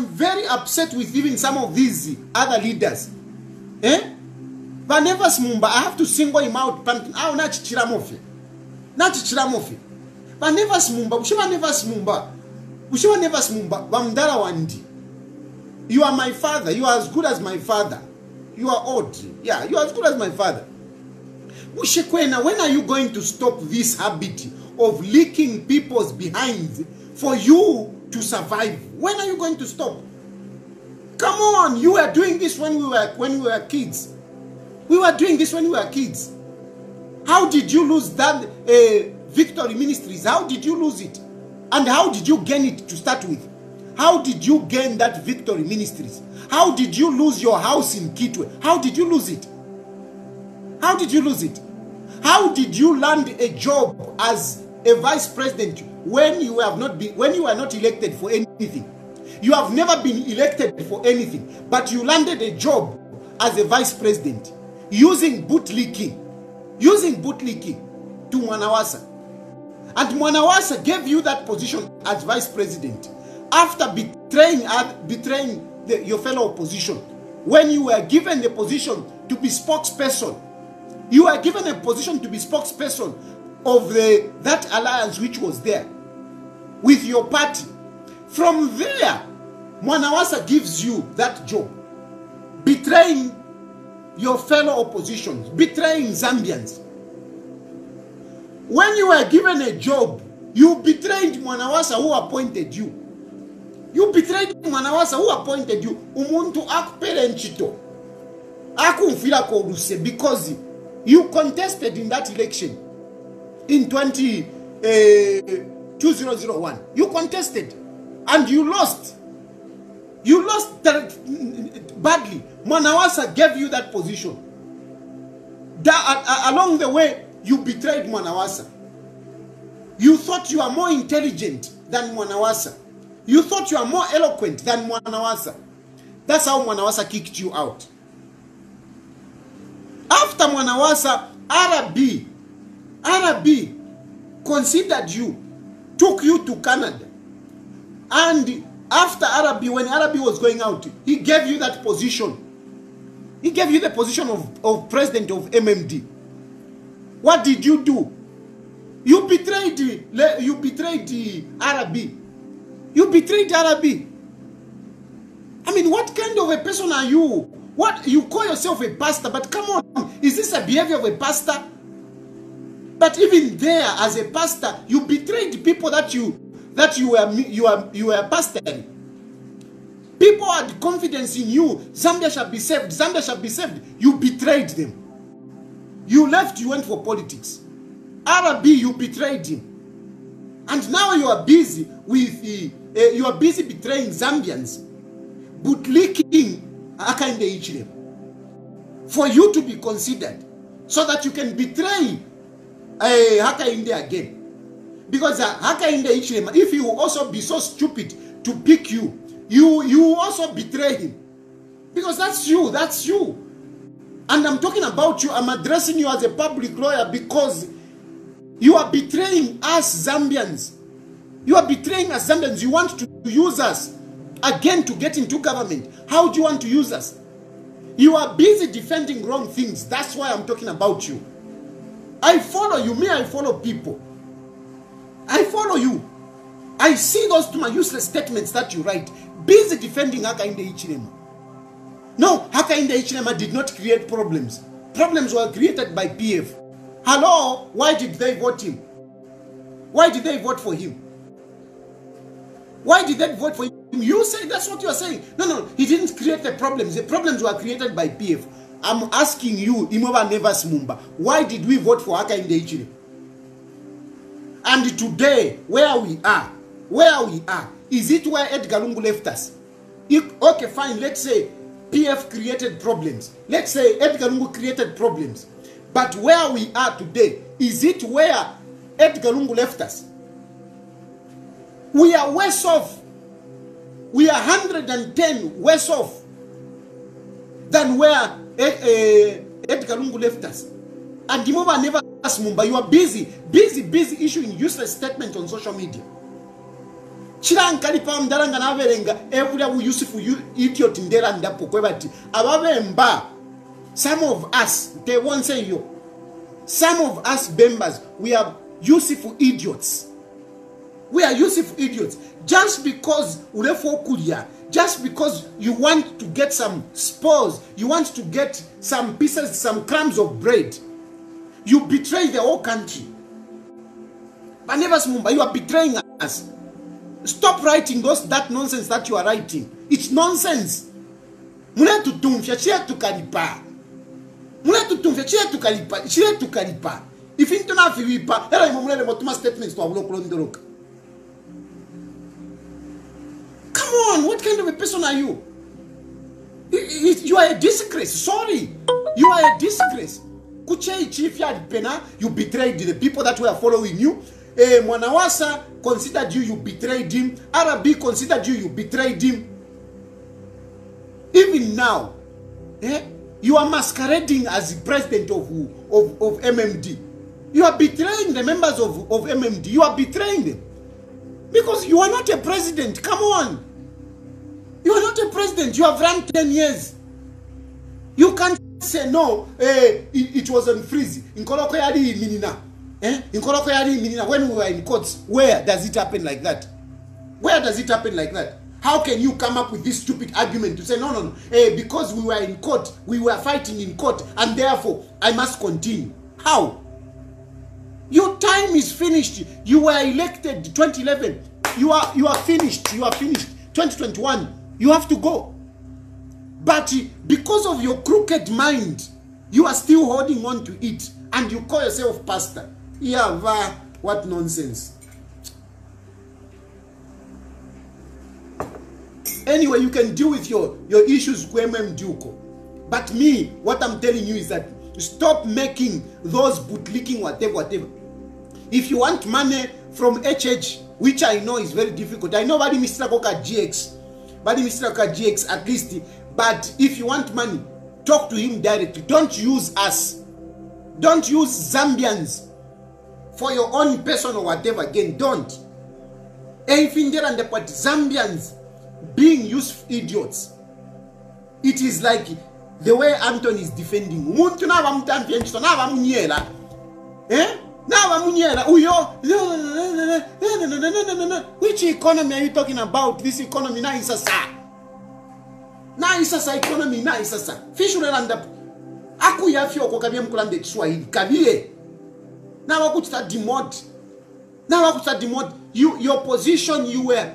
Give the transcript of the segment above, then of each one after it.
am very upset with even some of these other leaders. Eh? vanevas mumba i have to single him out. Au nachichiramofe nachichiramofe vanevas mumba uchiva Nevers Mumba uchiva Nevers Mumba vamudara wandi. You are my father. You are as good as my father. You are old yeah you are as good as my father. When are you going to stop this habit of leaking people's behinds for you to survive. When are you going to stop? Come on you were doing this when we were when we were kids. We were doing this when we were kids. How did you lose that uh, victory ministries? How did you lose it? And how did you gain it to start with? How did you gain that victory ministries? How did you lose your house in kitwe? How did you lose it? How did you lose it? How did you land a job as a vice president when you have not been when you are not elected for anything you have never been elected for anything but you landed a job as a vice president using bootlicking using bootlicking to mwanawasa. And mwanawasa gave you that position as vice president after betraying betraying the, your fellow opposition. When you were given the position to be spokesperson you were given a position to be spokesperson of the that alliance which was there with your party. From there mwanawasa gives you that job betraying your fellow oppositions betraying zambians. When you were given a job you betrayed mwanawasa who appointed you. You betrayed mwanawasa who appointed you. Umuntu akupere nchito. Akumfira koruse because you contested in that election in 20, uh, 2001 you contested and you lost. You lost badly. Mwanawasa gave you that position. That, uh, along the way you betrayed Mwanawasa. you thought you are more intelligent than mwanawasa. You thought you are more eloquent than mwanawasa. That's how mwanawasa kicked you out. After mwanawasa rb rb considered you took you to canada. And after rb when rb was going out he gave you that position. He gave you the position of, of president of mmd what did you do? You betrayed you betrayed rb you betrayed rb i mean what kind of a person are you? What you call yourself a pastor but come on is this a behavior of a pastor but even there as a pastor you betrayed people that you that you were you are you were pastoring. People had confidence in you. Zambia shall be saved. Zambia shall be saved. You betrayed them. You left you went for politics. Rb you betrayed him. And now you are busy with uh, you are busy betraying zambians bootlicking akainde ichilem for you to be considered so that you can betray uh, hakainde again. Because uh, hakainde ichilem if you also be so stupid to pick you you you also betray him. Because that's you that's you. And i'm talking about you. I'm addressing you as a public lawyer because you are betraying us zambians. You are betraying us zambians. You want to use us again to get into government. How do you want to use us? You are busy defending wrong things. That's why i'm talking about you i follow you. Me i follow people. I follow you. I see those two my useless statements that you write. Busy defending hakainde ichilema no hakainde ichilema did not create problems. Problems were created by pf hello? Why did they vote him? Why did they vote for him? Why did they vote for him? You say that's what you are saying. No no he didn't create the problems. The problems were created by pf i'm asking you imoba Nevers Mumba why did we vote for hakainde ichilema and today where we are where we are is it where edgar lungu left us? If, okay fine let's say pf created problems. Let's say edgar lungu created problems. But where we are today is it where edgar lungu left us? We are worse off. We are 110 worse off than where Eh, eh, edgar lungu left us. And imova never asked mumba you are busy busy busy issuing useless statements on social media. Chirankalipa mndalanga naverenga everya usufu idiot nderandapo kwevati avavemba some of us they won't say you some of us members we are useful idiots. We are useful idiots just because just because you want to get some spores you want to get some pieces some crumbs of bread you betray the whole country Banevas Mumba, you are betraying us. Stop writing those that nonsense that you are writing. It's nonsense. Muna tutumfya chile tukalipa. Muna tutumfya chile tukalipa. Chile tukalipa. If into na filipa, era imamulele motuma statements to Come on, what kind of a person are you? You are a disgrace. Sorry. You are a disgrace. Kuchei chief ya pena, you betrayed the people that were following you. Eh, Mwanawasa considered you, you betrayed him. Arabi considered you, you betrayed him. Even now, eh, you are masquerading as the president of, who? of, of MMD. You are betraying the members of, of MMD. You are betraying them. Because you are not a president. Come on. You are not a president. You have run 10 years. You can't say no, eh, it, it was on freeze. Nkoloko yali minina. Eh? Nkoloko yali minina. When we were in courts, where does it happen like that? Where does it happen like that? How can you come up with this stupid argument to say, no, no, no, eh, because we were in court, we were fighting in court, and therefore I must continue? How? Your time is finished. You were elected 2011. You are you are finished. You are finished. 2021. You have to go. But because of your crooked mind, you are still holding on to it, and you call yourself pastor. Yeah, what nonsense. Anyway, you can deal with your, your issues. But me, what I'm telling you is that stop making those bootlicking whatever, whatever. If you want money from HH, which I know is very difficult, I know Badi Mr. Koka GX, Badi Mr. Koka GX at least, but if you want money, talk to him directly. Don't use us. Don't use Zambians for your own personal whatever. Again, don't. The part Zambians being used idiots. It is like the way Anton is defending. Umuntu navamutamvyenjiso navamunyela. Eh? navamunyela uyo which economy are you talking about? This economy naisasa naisasa economy naisasa fishurelanda akuyafyoko kavye mukulanda ekiswahili kaviye navakuchita demod navakuchita demod you, your position you were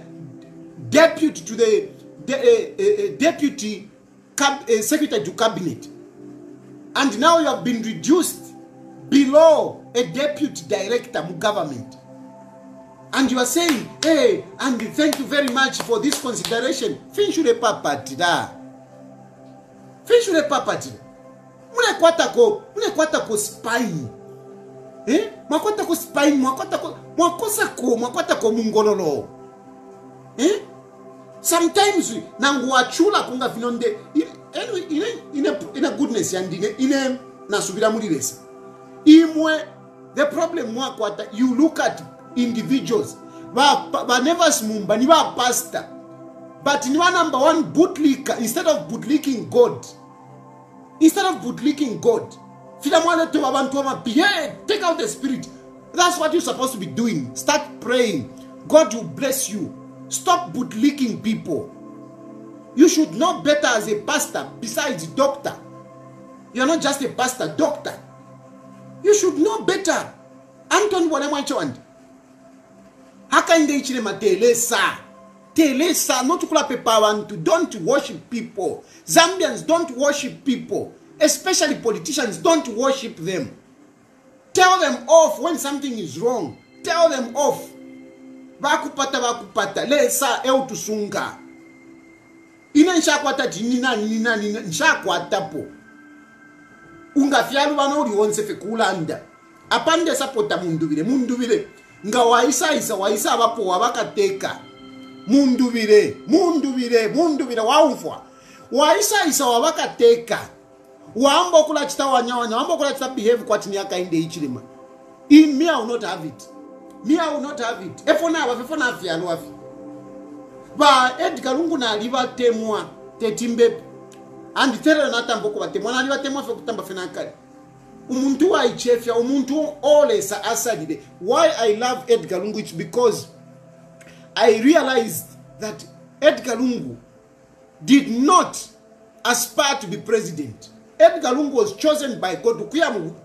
deputy to the, de, uh, uh, deputy cab, uh, secretary to cabinet. And now you have been reduced below a deputy director mu government and you are saying hey and thank you very much for this consideration. Finshure papatira finshure papatira munekwatako munekwatako spine eh? mwakwatako mwakosa ko mwakwata ko mungololo. Eh? sometimes nanguwachula kunga vinonde anyway, ine, ine, ine goodness yandine ine nasubira mulilesa imwe the problem mwakwata you look at individuals. Vanevas mumba ni vapastor but ni va number one bootlicker instead of bootlicking god. Instead of bootlicking god. Fila mwaletova vantu vamabihe take out the spirit. That's what you're supposed to be doing. Start praying. God will bless you. Stop bootlicking people. You should know better as a pastor besides doctor. You're not just a pastor doctor. You should know better. Antoni bwana mwachowandi hakainde ichilema telesa telesa notukulapepa abantu don't worship people. Zambians don't worship people. Especially politicians don't worship them. Tell them off when something is wrong. Tell them off. Vakupata vakupata. Lesa eutusunga ine nshakwata tininani ninani nshakwatapo ungafyalu vana uri wonse fekulanda apande sapota munduvire munduvire nga waisaisa waisa bapowa bakateka mundubire mundubire mundubire waunfwa waisaisa wabakateka wamba okula chita wanyawanya wamba okula chita behave kwati inde ichilima. I me i will not have it. Me i will not have it. Efona abafe efona afyalo afi ba edgar lungu nali batemwa tetimbepe. Anditerero natamba na nali batemwa fe okutamba fe nakale umuntu waichefya umuntu olesa asalile why i love edgar lungu its because i realized that edgar lungu did not aspire to be president. Edgar lungu was chosen by god.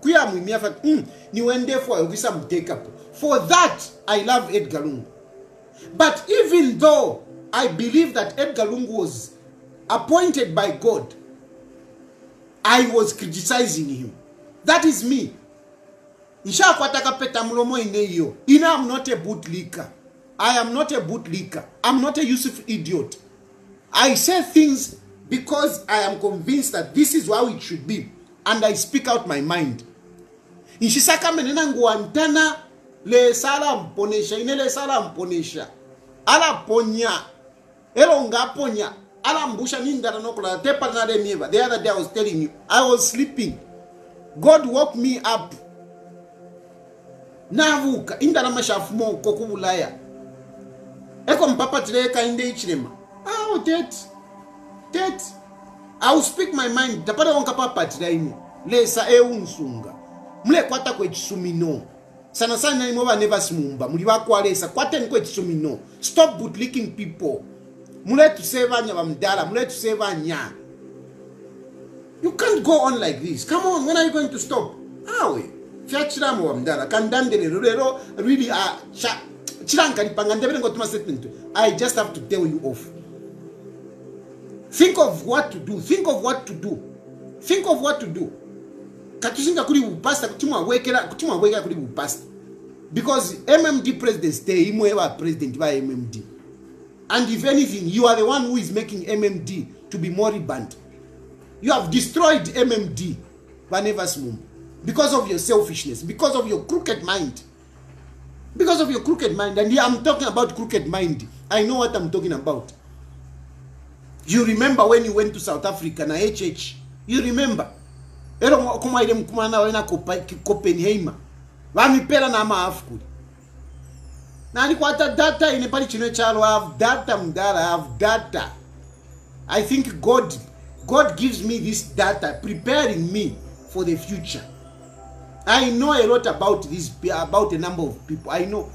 Kuyamwimia fati mm, niwendefo ayokisa mutekapo for that i love edgar lungu. But even though i believe that edgar lungu was appointed by god i was criticizing him that is me. Nchakwata kapeta mulomo ineiyo. Ine am not a boot leaker. I am not a boot leaker. I'm not a useful idiot. I say things because i am convinced that this is how it should be and i speak out my mind. Nchisakamenena nguwantana lesa alamponesha ine lesa alamponesha alaponya elo ngaponya alambusha nindala nokulala tepatanalemieva the other day i was telling you i was sleeping god woke me up. Navuka indalama xafumoko ku vulaya eko mpapatile kainde ichilema awo tet tet iwill speak my mind. Tapale wonka papatila ine lesa eunsunga mulekwata kwecisumino sana sana imwe vane vasimumba. Muli vakwalesa kwateni kwecisumino stop bootlicking people. Muletusevanya vamdala. Muletusevanya You can't go on like this. Come on, when are you going to stop? Awe, fyachiramo wa mdala. Kandandele rero really cha chiranka nipanga ndebele ngotuma statement. I just have to tell you off. Think of what to do. Think of what to do. Think of what to do. Katusinga kuli upasta kutimwa wekera kutimwa wekera kuli upasta. Because MMD president stay imwe wa president wa MMD. And if anything, you are the one who is making MMD to be moribund. You have destroyed MMD, Vanevasmum, because of your selfishness, because of your crooked mind. Because of your crooked mind. And yeah, I'm talking about crooked mind. I know what I'm talking about. You remember when you went to South Africa na HH? You remember? Ero kuma ile mkumana wena Copenhagen. Vamipera na maafu kuli. Na alikwata data ine pali chino chalo I have data mdara I have data. I think God God gives me this data, preparing me for the future. I know a lot about this, about a number of people. I know.